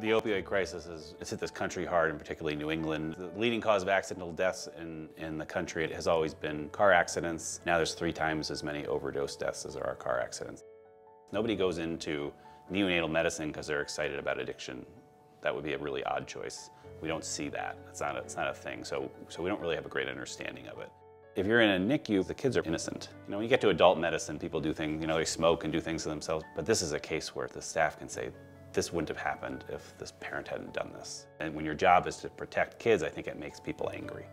The opioid crisis has, it's hit this country hard, and particularly New England. The leading cause of accidental deaths in, in the country has always been car accidents. Now there's three times as many overdose deaths as there are car accidents. Nobody goes into neonatal medicine because they're excited about addiction. That would be a really odd choice. We don't see that. It's not a, it's not a thing. So, so we don't really have a great understanding of it. If you're in a NICU, the kids are innocent. You know, when you get to adult medicine, people do things, you know, they smoke and do things to themselves. But this is a case where the staff can say, this wouldn't have happened if this parent hadn't done this. And when your job is to protect kids, I think it makes people angry.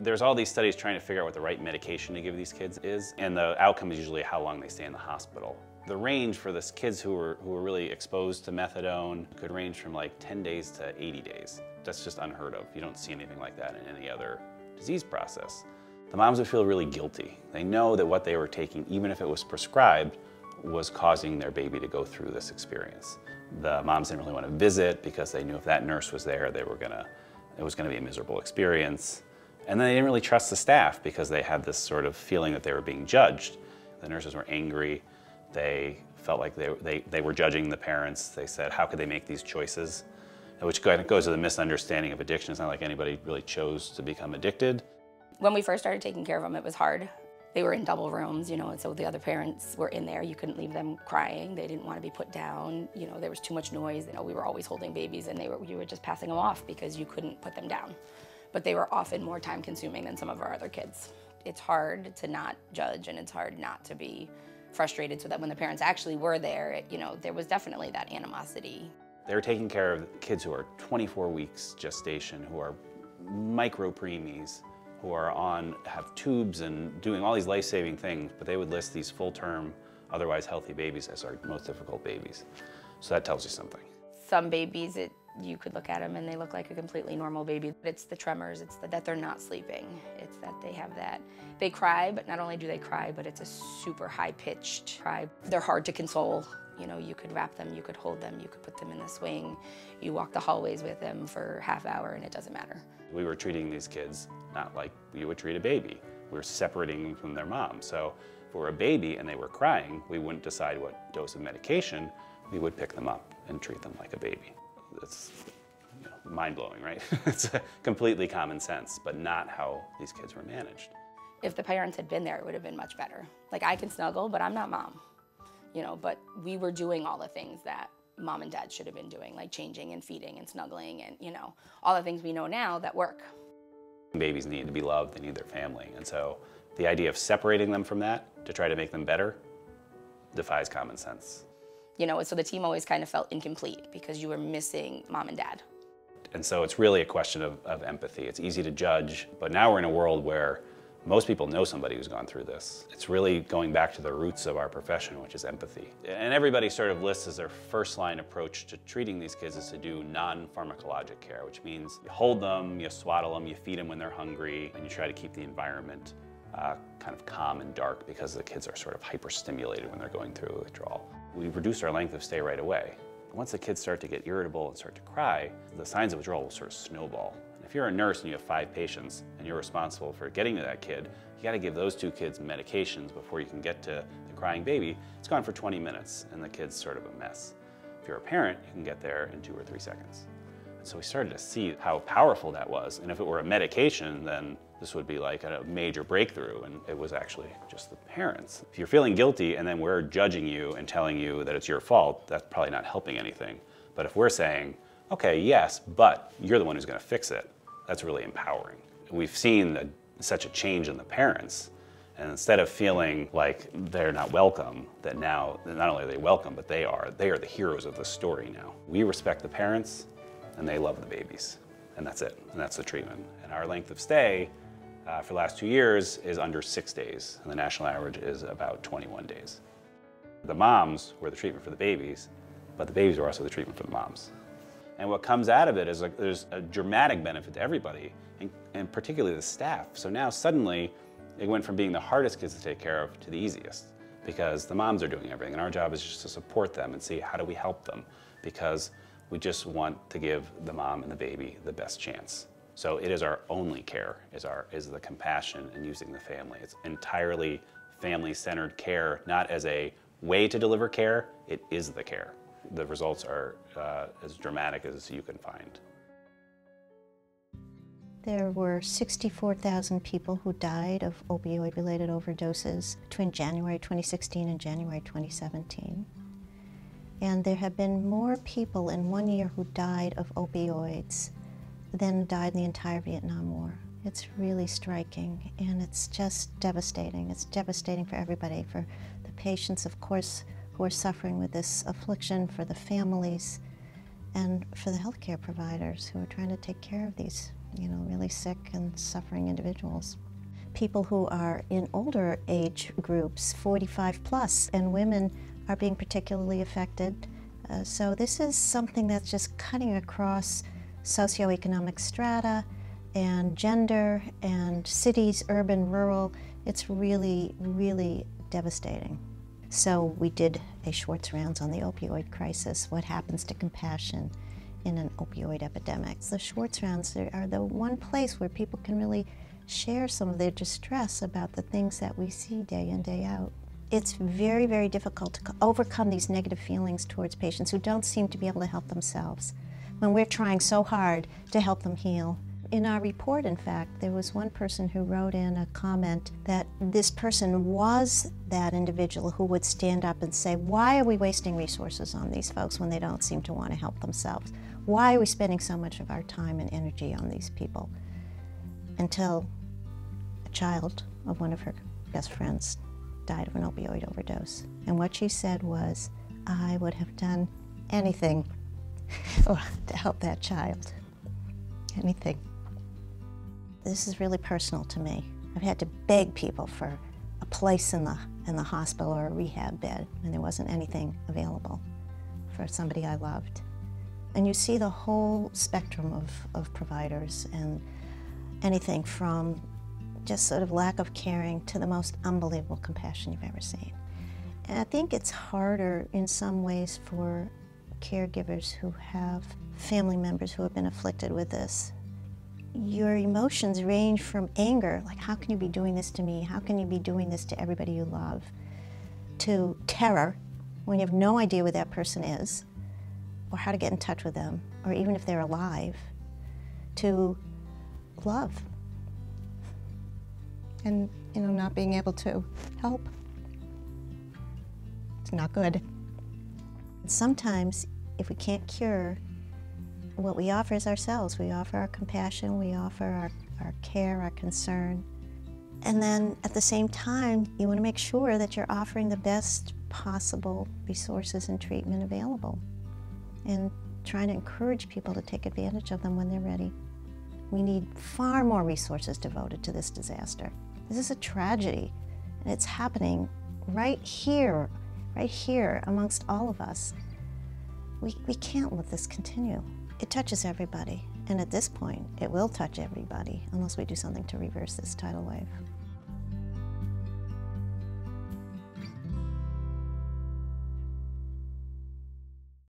There's all these studies trying to figure out what the right medication to give these kids is, and the outcome is usually how long they stay in the hospital. The range for the kids who were, who were really exposed to methadone could range from like 10 days to 80 days. That's just unheard of. You don't see anything like that in any other disease process. The moms would feel really guilty. They know that what they were taking, even if it was prescribed, was causing their baby to go through this experience. The moms didn't really want to visit because they knew if that nurse was there, they were gonna, it was gonna be a miserable experience. And then they didn't really trust the staff because they had this sort of feeling that they were being judged. The nurses were angry. They felt like they, they, they were judging the parents. They said, how could they make these choices? Which kind of goes to the misunderstanding of addiction. It's not like anybody really chose to become addicted. When we first started taking care of them, it was hard. They were in double rooms, you know, and so the other parents were in there. You couldn't leave them crying. They didn't want to be put down. You know, there was too much noise. You know, we were always holding babies and they were, you were just passing them off because you couldn't put them down. But they were often more time consuming than some of our other kids. It's hard to not judge and it's hard not to be frustrated so that when the parents actually were there, you know, there was definitely that animosity. They're taking care of kids who are 24 weeks gestation, who are micro preemies, who are on, have tubes and doing all these life-saving things, but they would list these full-term, otherwise healthy babies as our most difficult babies. So that tells you something. Some babies, it, you could look at them and they look like a completely normal baby. But it's the tremors, it's the, that they're not sleeping. It's that they have that. They cry, but not only do they cry, but it's a super high-pitched cry. They're hard to console. You know, you could wrap them, you could hold them, you could put them in the swing. You walk the hallways with them for half hour and it doesn't matter. We were treating these kids not like you would treat a baby. We were separating them from their mom. So if we were a baby and they were crying, we wouldn't decide what dose of medication. We would pick them up and treat them like a baby. It's you know, mind-blowing, right? it's completely common sense, but not how these kids were managed. If the parents had been there, it would have been much better. Like I can snuggle, but I'm not mom. You know, but we were doing all the things that mom and dad should have been doing, like changing and feeding and snuggling and, you know, all the things we know now that work. Babies need to be loved, they need their family. And so the idea of separating them from that to try to make them better defies common sense. You know, so the team always kind of felt incomplete because you were missing mom and dad. And so it's really a question of, of empathy. It's easy to judge, but now we're in a world where most people know somebody who's gone through this. It's really going back to the roots of our profession, which is empathy. And everybody sort of lists as their first line approach to treating these kids is to do non-pharmacologic care, which means you hold them, you swaddle them, you feed them when they're hungry, and you try to keep the environment uh, kind of calm and dark because the kids are sort of hyperstimulated when they're going through withdrawal. We reduce our length of stay right away. Once the kids start to get irritable and start to cry, the signs of withdrawal will sort of snowball. If you're a nurse and you have five patients and you're responsible for getting to that kid, you gotta give those two kids medications before you can get to the crying baby. It's gone for 20 minutes and the kid's sort of a mess. If you're a parent, you can get there in two or three seconds. And so we started to see how powerful that was. And if it were a medication, then this would be like a major breakthrough. And it was actually just the parents. If you're feeling guilty and then we're judging you and telling you that it's your fault, that's probably not helping anything. But if we're saying, okay, yes, but you're the one who's gonna fix it, that's really empowering. We've seen a, such a change in the parents, and instead of feeling like they're not welcome, that now not only are they welcome, but they are they are the heroes of the story now. We respect the parents, and they love the babies, and that's it. And that's the treatment. And our length of stay uh, for the last two years is under six days, and the national average is about 21 days. The moms were the treatment for the babies, but the babies were also the treatment for the moms. And what comes out of it is there's a dramatic benefit to everybody, and, and particularly the staff. So now suddenly it went from being the hardest kids to take care of to the easiest because the moms are doing everything. And our job is just to support them and see how do we help them because we just want to give the mom and the baby the best chance. So it is our only care, is, our, is the compassion and using the family. It's entirely family-centered care, not as a way to deliver care, it is the care. The results are uh, as dramatic as you can find. There were 64,000 people who died of opioid related overdoses between January 2016 and January 2017. And there have been more people in one year who died of opioids than died in the entire Vietnam War. It's really striking and it's just devastating. It's devastating for everybody, for the patients, of course, who are suffering with this affliction, for the families, and for the healthcare providers who are trying to take care of these, you know, really sick and suffering individuals. People who are in older age groups, 45 plus, and women are being particularly affected. Uh, so this is something that's just cutting across socioeconomic strata and gender and cities, urban, rural. It's really, really devastating. So we did a Schwartz rounds on the opioid crisis, what happens to compassion in an opioid epidemic. The Schwartz rounds are the one place where people can really share some of their distress about the things that we see day in, day out. It's very, very difficult to overcome these negative feelings towards patients who don't seem to be able to help themselves when we're trying so hard to help them heal in our report, in fact, there was one person who wrote in a comment that this person was that individual who would stand up and say, Why are we wasting resources on these folks when they don't seem to want to help themselves? Why are we spending so much of our time and energy on these people? Until a child of one of her best friends died of an opioid overdose. And what she said was, I would have done anything to help that child. Anything. This is really personal to me. I've had to beg people for a place in the, in the hospital or a rehab bed, and there wasn't anything available for somebody I loved. And you see the whole spectrum of, of providers and anything from just sort of lack of caring to the most unbelievable compassion you've ever seen. And I think it's harder in some ways for caregivers who have family members who have been afflicted with this your emotions range from anger, like, how can you be doing this to me? How can you be doing this to everybody you love? To terror, when you have no idea where that person is, or how to get in touch with them, or even if they're alive, to love. And, you know, not being able to help. It's not good. Sometimes, if we can't cure, what we offer is ourselves. We offer our compassion, we offer our, our care, our concern. And then at the same time, you want to make sure that you're offering the best possible resources and treatment available and trying to encourage people to take advantage of them when they're ready. We need far more resources devoted to this disaster. This is a tragedy, and it's happening right here, right here amongst all of us. We, we can't let this continue. It touches everybody, and at this point, it will touch everybody unless we do something to reverse this tidal wave.